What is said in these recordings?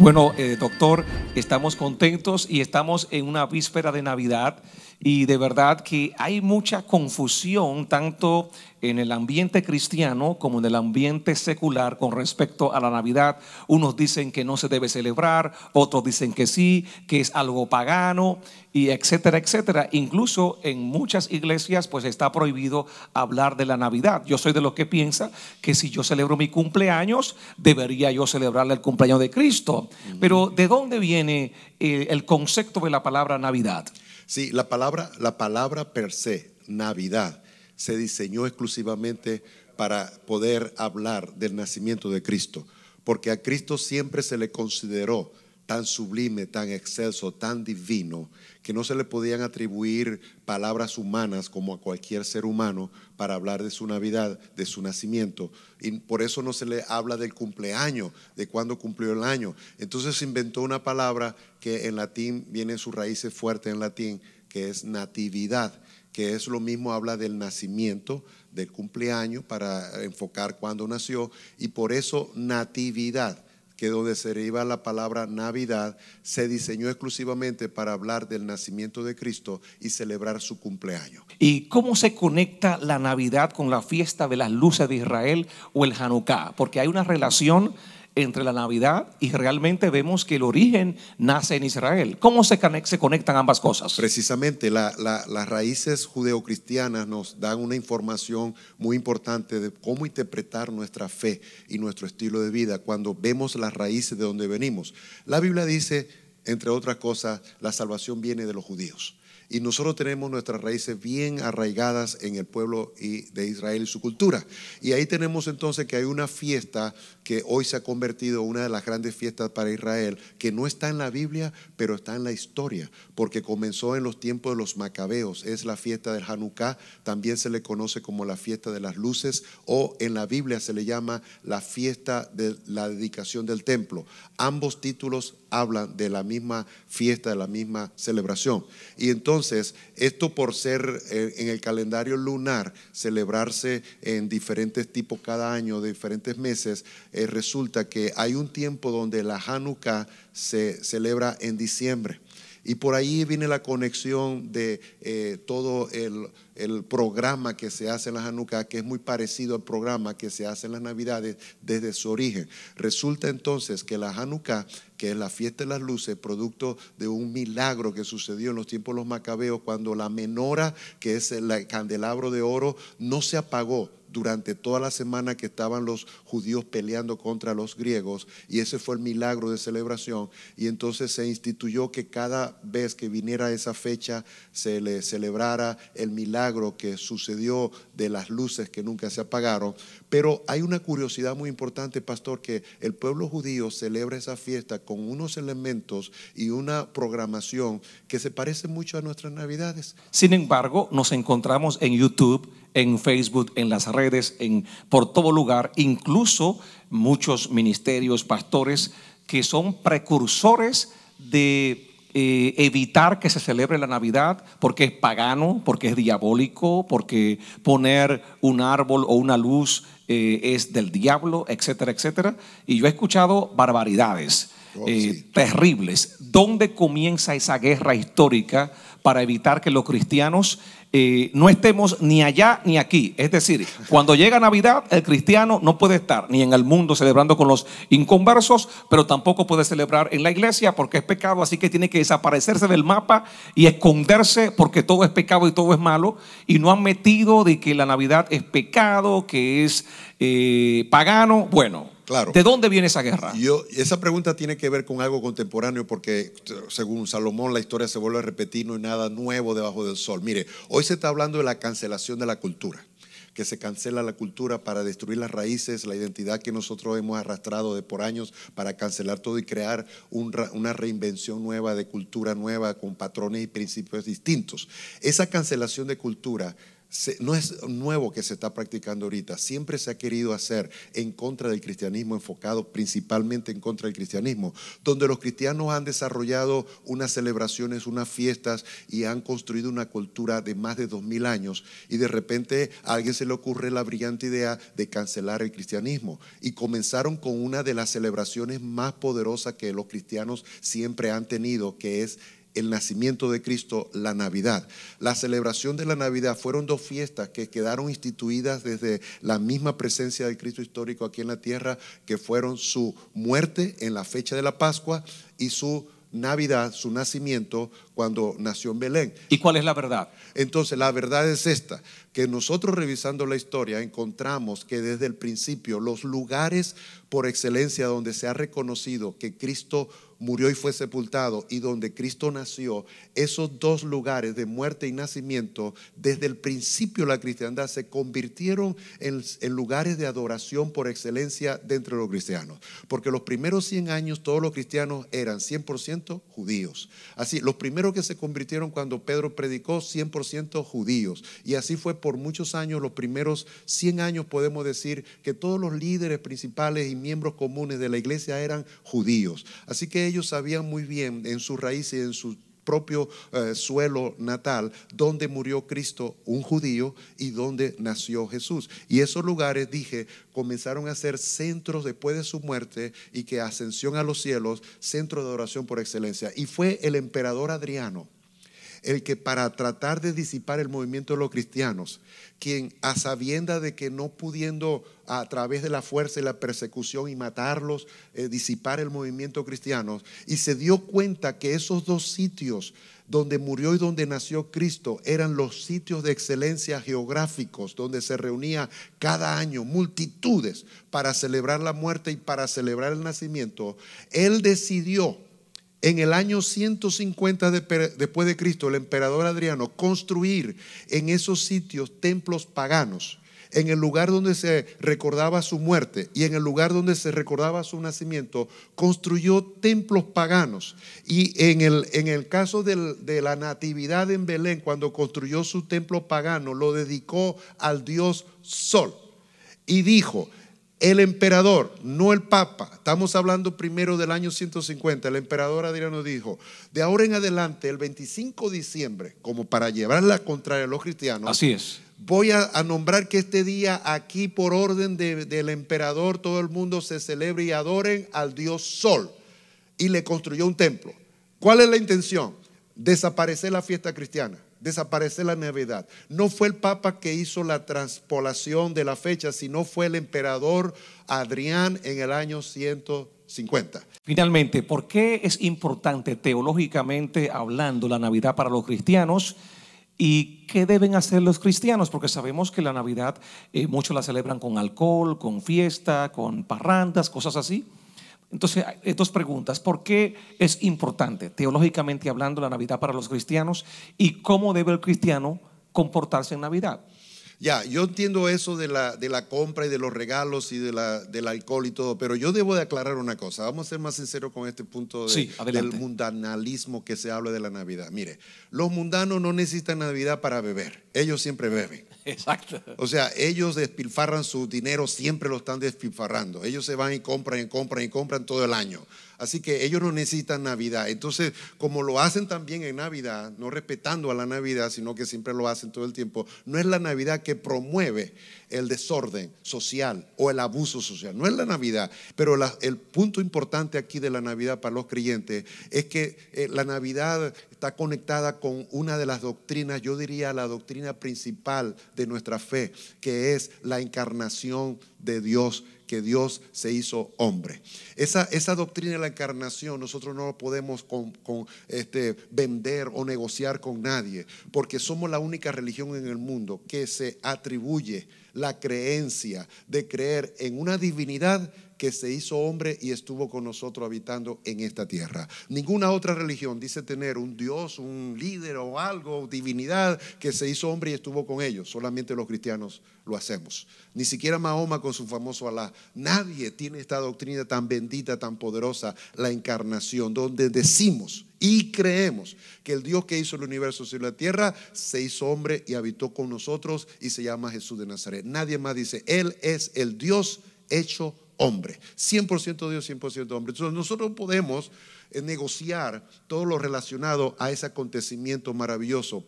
Bueno, eh, doctor, estamos contentos y estamos en una víspera de Navidad y de verdad que hay mucha confusión tanto en el ambiente cristiano como en el ambiente secular con respecto a la Navidad. Unos dicen que no se debe celebrar, otros dicen que sí, que es algo pagano y etcétera, etcétera. Incluso en muchas iglesias pues está prohibido hablar de la Navidad. Yo soy de los que piensa que si yo celebro mi cumpleaños, debería yo celebrarle el cumpleaños de Cristo. Pero ¿de dónde viene eh, el concepto de la palabra Navidad? Sí, la palabra, la palabra per se, Navidad, se diseñó exclusivamente para poder hablar del nacimiento de Cristo, porque a Cristo siempre se le consideró tan sublime, tan excelso, tan divino, que no se le podían atribuir palabras humanas como a cualquier ser humano para hablar de su Navidad, de su nacimiento. Y por eso no se le habla del cumpleaños, de cuándo cumplió el año. Entonces se inventó una palabra que en latín viene su raíces fuerte en latín, que es natividad, que es lo mismo, habla del nacimiento, del cumpleaños, para enfocar cuándo nació, y por eso natividad que donde se deriva la palabra Navidad, se diseñó exclusivamente para hablar del nacimiento de Cristo y celebrar su cumpleaños. ¿Y cómo se conecta la Navidad con la fiesta de las luces de Israel o el Hanukkah? Porque hay una relación entre la Navidad y realmente vemos que el origen nace en Israel. ¿Cómo se, conectan ambas cosas? Precisamente las raíces judeocristianas nos dan una información muy importante de cómo interpretar nuestra fe y nuestro estilo de vida cuando vemos las raíces de donde venimos. La Biblia dice, entre otras cosas, la salvación viene de los judíos. Y nosotros tenemos nuestras raíces bien arraigadas en el pueblo de Israel y su cultura. Y ahí tenemos entonces que hay una fiesta que hoy se ha convertido en una de las grandes fiestas para Israel, que no está en la Biblia, pero está en la historia, porque comenzó en los tiempos de los macabeos. Es la fiesta del Hanukkah, también se le conoce como la fiesta de las luces, o en la Biblia se le llama la fiesta de la dedicación del templo. Ambos títulos hablan de la misma fiesta, de la misma celebración. Y entonces, esto por ser eh, en el calendario lunar, celebrarse en diferentes tipos cada año, de diferentes meses, eh, resulta que hay un tiempo donde la Hanukkah se celebra en diciembre. Y por ahí viene la conexión de eh, todo el, programa que se hace en la Hanukkah, que es muy parecido al programa que se hace en las Navidades desde su origen. Resulta entonces que la Hanukkah, que es la fiesta de las luces, producto de un milagro que sucedió en los tiempos de los macabeos, cuando la menora, que es el candelabro de oro, no se apagó durante toda la semana que estaban los judíos peleando contra los griegos y ese fue el milagro de celebración y entonces se instituyó que cada vez que viniera esa fecha se le celebrara el milagro que sucedió de las luces que nunca se apagaron. Pero hay una curiosidad muy importante, pastor, que el pueblo judío celebra esa fiesta con unos elementos y una programación que se parece mucho a nuestras navidades. Sin embargo, nos encontramos en YouTube en Facebook, en las redes, en, por todo lugar, incluso muchos ministerios, pastores, que son precursores de eh, evitar que se celebre la Navidad porque es pagano, porque es diabólico, porque poner un árbol o una luz eh, es del diablo, etcétera, etcétera. Y yo he escuchado barbaridades oh, eh, terribles. ¿Dónde comienza esa guerra histórica para evitar que los cristianos eh, no estemos ni allá ni aquí. Es decir, cuando llega Navidad, el cristiano no puede estar ni en el mundo celebrando con los inconversos, pero tampoco puede celebrar en la iglesia porque es pecado, así que tiene que desaparecerse del mapa y esconderse porque todo es pecado y todo es malo. Y no han metido de que la Navidad es pecado, que es eh, pagano. Bueno, ¿De dónde viene esa guerra? Yo, esa pregunta tiene que ver con algo contemporáneo porque según Salomón la historia se vuelve a repetir, no hay nada nuevo debajo del sol. Mire, hoy se está hablando de la cancelación de la cultura que se cancela la cultura para destruir las raíces, la identidad que nosotros hemos arrastrado de por años para cancelar todo y crear una reinvención nueva de cultura nueva con patrones y principios distintos. Esa cancelación de cultura no es nuevo que se está practicando ahorita, siempre se ha querido hacer en contra del cristianismo, enfocado principalmente en contra del cristianismo, donde los cristianos han desarrollado unas celebraciones, unas fiestas y han construido una cultura de más de dos mil años y de repente a alguien se le ocurre la brillante idea de cancelar el cristianismo. Y comenzaron con una de las celebraciones más poderosas que los cristianos siempre han tenido, que es el nacimiento de Cristo, la Navidad. La celebración de la Navidad fueron dos fiestas que quedaron instituidas desde la misma presencia de Cristo histórico aquí en la tierra, que fueron su muerte en la fecha de la Pascua y su Navidad, su nacimiento cuando nació en Belén. ¿Y cuál es la verdad? Entonces, la verdad es esta, que nosotros revisando la historia encontramos que desde el principio los lugares por excelencia donde se ha reconocido que Cristo murió y fue sepultado y donde Cristo nació, esos dos lugares de muerte y nacimiento, desde el principio de la cristiandad se convirtieron en, en lugares de adoración por excelencia dentro de los cristianos. Porque los primeros 100 años todos los cristianos eran 100% judíos. Así, los primeros que se convirtieron cuando Pedro predicó, 100% judíos. Y así fue por muchos años, los primeros 100 años podemos decir que todos los líderes principales y miembros comunes de la iglesia eran judíos. Así que ellos sabían muy bien en su raíz y en su propio eh, suelo natal, donde murió Cristo, un judío, y donde nació Jesús. Y esos lugares, dije, comenzaron a ser centros después de su muerte y que ascensión a los cielos, centro de adoración por excelencia. Y fue el emperador Adriano el que para tratar de disipar el movimiento de los cristianos, quien a sabienda de que no pudiendo a través de la fuerza y la persecución y matarlos, eh, disipar el movimiento cristiano, y se dio cuenta que esos dos sitios donde murió y donde nació Cristo eran los sitios de excelencia geográficos donde se reunía cada año multitudes para celebrar la muerte y para celebrar el nacimiento, él decidió en el año 150 de, después de Cristo, el emperador Adriano construir en esos sitios templos paganos, en el lugar donde se recordaba su muerte y en el lugar donde se recordaba su nacimiento, construyó templos paganos. Y en el, en el caso de la natividad en Belén, cuando construyó su templo pagano, lo dedicó al dios Sol. Y dijo, el emperador, no el papa, estamos hablando primero del año 150, el emperador Adriano dijo, de ahora en adelante, el 25 de diciembre, como para llevar la contraria a los cristianos, Así es. voy a, a nombrar que este día aquí por orden de- del emperador todo el mundo se celebre y adoren al dios Sol. Y le construyó un templo. ¿Cuál es la intención? Desaparecer la fiesta cristiana, desaparecer la Navidad. No fue el Papa que hizo la transpolación de la fecha, sino fue el emperador Adrián en el año 150. Finalmente, ¿por qué es importante teológicamente hablando la Navidad para los cristianos? ¿Y qué deben hacer los cristianos? Porque sabemos que la Navidad eh, muchos la celebran con alcohol, con fiesta, con parrandas, cosas así. Entonces, hay dos preguntas. ¿Por qué es importante teológicamente hablando la Navidad para los cristianos? ¿Y cómo debe el cristiano comportarse en Navidad? Ya, yo entiendo eso de la, de la compra y de los regalos y de la, del alcohol y todo, pero yo debo de aclarar una cosa. Vamos a ser más sinceros con este punto de- Sí, del mundanalismo que se habla de la Navidad. Mire, los mundanos no necesitan Navidad para beber, ellos siempre beben. Exacto. O sea, ellos despilfarran su dinero, siempre lo están despilfarrando. Ellos se van y compran y compran y compran todo el año. Así que ellos no necesitan Navidad. Entonces, como lo hacen también en Navidad, no respetando a la Navidad, sino que siempre lo hacen todo el tiempo, no es la Navidad que promueve el desorden social o el abuso social. No es la Navidad. Pero el punto importante aquí de la Navidad para los creyentes es que eh, la Navidad está conectada con una de las doctrinas, yo diría la doctrina principal de nuestra fe, que es la encarnación de Dios, que Dios se hizo hombre. Esa, esa doctrina de la encarnación nosotros no lo podemos este, vender o negociar con nadie, porque somos la única religión en el mundo que se atribuye la creencia de creer en una divinidad que se hizo hombre y estuvo con nosotros habitando en esta tierra. Ninguna otra religión dice tener un Dios, un líder o algo, divinidad que se hizo hombre y estuvo con ellos. Solamente los cristianos lo hacemos. Ni siquiera Mahoma con su famoso Alá. Nadie tiene esta doctrina tan bendita, tan poderosa, la encarnación, donde decimos Y creemos que el Dios que hizo el universo y la tierra se hizo hombre y habitó con nosotros y se llama Jesús de Nazaret. Nadie más dice, Él es el Dios hecho hombre. 100% Dios, 100% hombre. Entonces nosotros podemos eh, negociar todo lo relacionado a ese acontecimiento maravilloso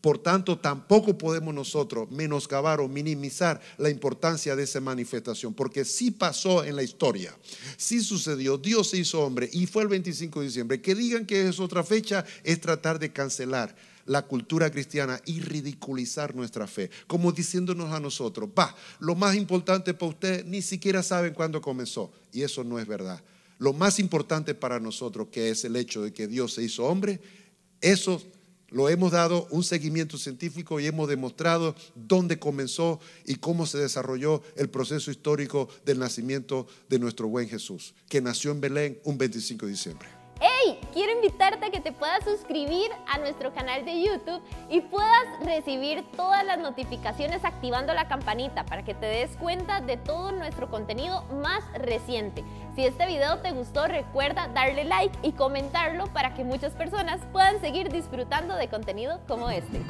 por tanto, tampoco podemos nosotros menoscabar o minimizar la importancia de esa manifestación, porque sí pasó en la historia, sí sucedió, Dios se hizo hombre y fue el 25 de diciembre. Que digan que es otra fecha es tratar de cancelar la cultura cristiana y ridiculizar nuestra fe, como diciéndonos a nosotros, va, lo más importante para usted ni siquiera saben cuándo comenzó, y eso no es verdad. Lo más importante para nosotros, que es el hecho de que Dios se hizo hombre, eso lo hemos dado un seguimiento científico y hemos demostrado dónde comenzó y cómo se desarrolló el proceso histórico del nacimiento de nuestro buen Jesús, que nació en Belén un 25 de diciembre. ¡Hey! Quiero invitarte a que te puedas suscribir a nuestro canal de YouTube y puedas recibir todas las notificaciones activando la campanita para que te des cuenta de todo nuestro contenido más reciente. Si este video te gustó, recuerda darle like y comentarlo para que muchas personas puedan seguir disfrutando de contenido como este.